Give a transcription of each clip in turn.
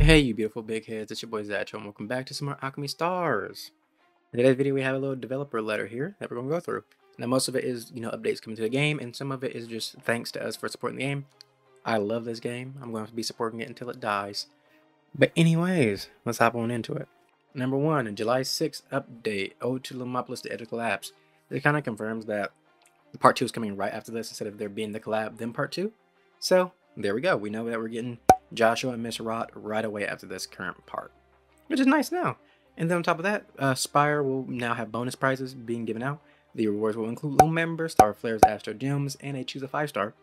Hey, you beautiful big heads, it's your boy Zatchul, and welcome back to some more Alchemy Stars. In today's video, we have a little developer letter here that we're going to go through. Now, most of it is, you know, updates coming to the game, and some of it is just thanks to us for supporting the game. I love this game. I'm going to be supporting it until it dies. But anyways, let's hop on into it. Number one, a July 6th update, Ode to Lumopolis the Edge of Collapse. It kind of confirms that part two is coming right after this instead of there being the collab, then part two. So, there we go. We know that we're getting Joshua and Miss Rot right away after this current part, which is nice now. And then on top of that, uh, Spire will now have bonus prizes being given out. The rewards will include Lumamber, Star Flares, Astro Gems, and a Choose a 5 star,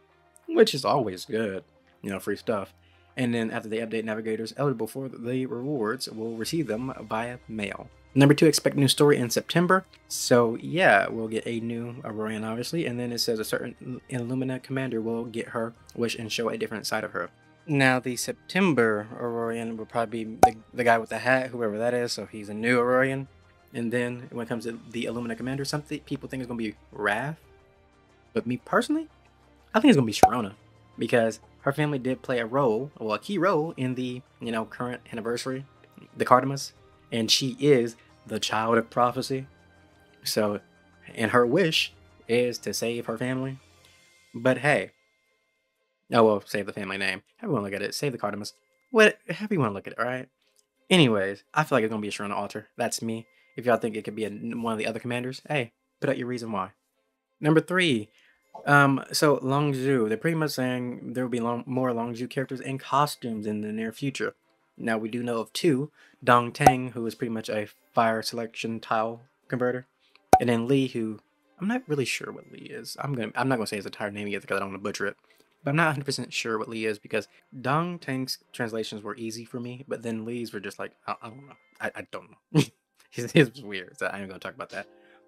which is always good. You know, free stuff. And then after they update navigators eligible for the rewards will receive them via mail. Number two, expect new story in September. So yeah, we'll get a new Aurorian obviously, and then it says a certain Illumina commander will get her wish and show a different side of her. Now the September Aurorian will probably be the, the guy with the hat, whoever that is. So he's a new Aurorian. And then when it comes to the Illumina commander, something people think is gonna be Wrath. But me personally, I think it's gonna be Sharona because her family did play a role, well, a key role in the you know current anniversary, the Cardamus, and she is the child of prophecy. So, and her wish is to save her family. But hey, oh well, save the family name. Everyone look at it. Save the Cardamus. What? To look at it, all right? Anyways, I feel like it's gonna be a Sharona altar. That's me. If y'all think it could be a, one of the other commanders, hey, put out your reason why. Number three, um, so Longzhu, they're pretty much saying there will be long, more Longzhu characters and costumes in the near future. Now we do know of two, Dong Tang, who is pretty much a fire selection tile converter, and then Lee, who I'm not really sure what Lee is. I'm gonna I'm not gonna say his entire name yet because I don't want to butcher it. But I'm not 100% sure what Lee is because Dong Tang's translations were easy for me, but then Lee's were just like I, I don't know. I, I don't know. his, weird, so I ain't gonna talk about that.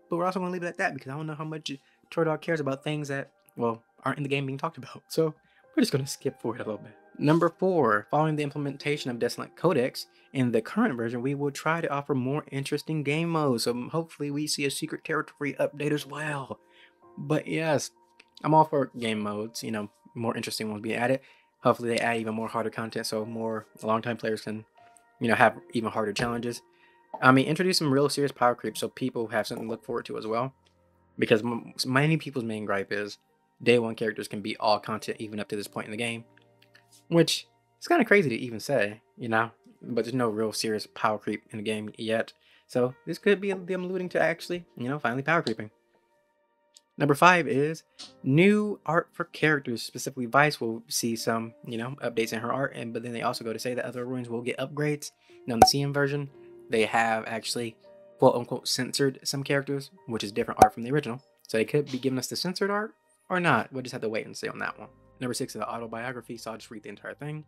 But we're also gonna leave it at that because I don't know how much Tourdog cares about things that well aren't in the game being talked about. So we're just gonna skip forward a little bit. Number four, following the implementation of Desolate Codex, in the current version, we will try to offer more interesting game modes. So hopefully we see a secret territory update as well. But yes, I'm all for game modes, you know, more interesting ones being added. Hopefully they add even more harder content so more longtime players can, you know, have even harder challenges. I mean, introduce some real serious power creep so people have something to look forward to as well. Because many people's main gripe is day one characters can beat all content even up to this point in the game which is kind of crazy to even say, you know. But there's no real serious power creep in the game yet, so this could be them alluding to actually, you know, finally power creeping. Number five is new art for characters. Specifically, Vice will see some, you know, updates in her art, and but then they also go to say that other ruins will get upgrades. Now, in the CN version, they have actually quote unquote censored some characters, which is different art from the original. So they could be giving us the censored art or not. We'll just have to wait and see on that one. Number six is the autobiography, so I'll just read the entire thing.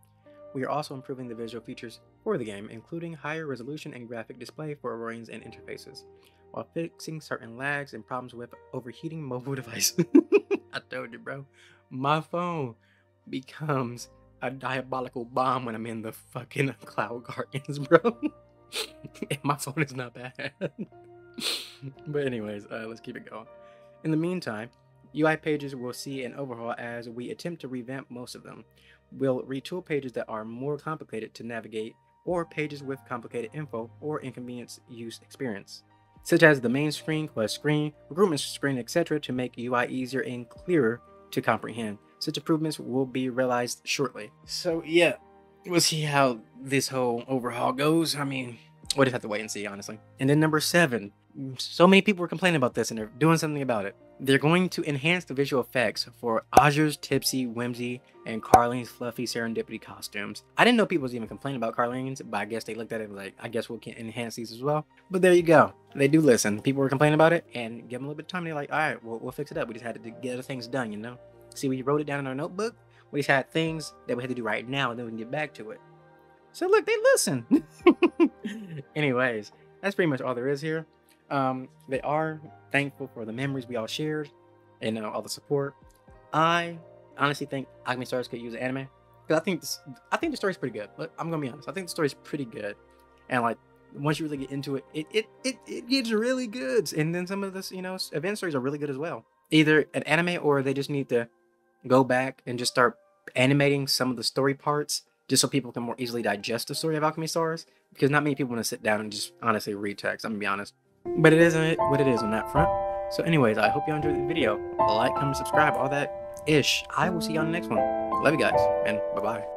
We are also improving the visual features for the game, including higher resolution and graphic display for Aurorians and interfaces, while fixing certain lags and problems with overheating mobile devices. I told you, bro. My phone becomes a diabolical bomb when I'm in the fucking Cloud Gardens, bro. and my phone is not bad. but anyways, uh, let's keep it going. In the meantime, UI pages will see an overhaul as we attempt to revamp most of them. We'll retool pages that are more complicated to navigate or pages with complicated info or inconvenience use experience, such as the main screen, quest screen, recruitment screen, etc. to make UI easier and clearer to comprehend. Such improvements will be realized shortly. So yeah, we'll see how this whole overhaul goes. I mean, we'll just have to wait and see, honestly. And then number seven, so many people were complaining about this and they're doing something about it. They're going to enhance the visual effects for Azur's Tipsy, Whimsy, and Carlene's Fluffy Serendipity costumes. I didn't know people was even complaining about Carlene's, but I guess they looked at it like, I guess we can enhance these as well. But there you go. They do listen. People were complaining about it and give them a little bit of time. They're like, all right, well, we'll fix it up. We just had to get other things done, you know? See, we wrote it down in our notebook. We just had things that we had to do right now and then we can get back to it. So look, they listen. Anyways, that's pretty much all there is here. Um, they are thankful for the memories we all shared and uh, all the support. I honestly think Alchemy Stars could use an anime because I think this, I think the story's pretty good. But I'm gonna be honest, I think the story's pretty good, and like once you really get into it, it it it, it gets really good. And then some of this, you know, event stories are really good as well. Either an anime or they just need to go back and just start animating some of the story parts just so people can more easily digest the story of Alchemy Stars, because not many people want to sit down and just honestly read text, I'm gonna be honest. But it isn't what it is on that front. So anyways, I hope you enjoyed the video. Like, comment, subscribe, all that ish. I will see you on the next one. Love you guys, and bye-bye.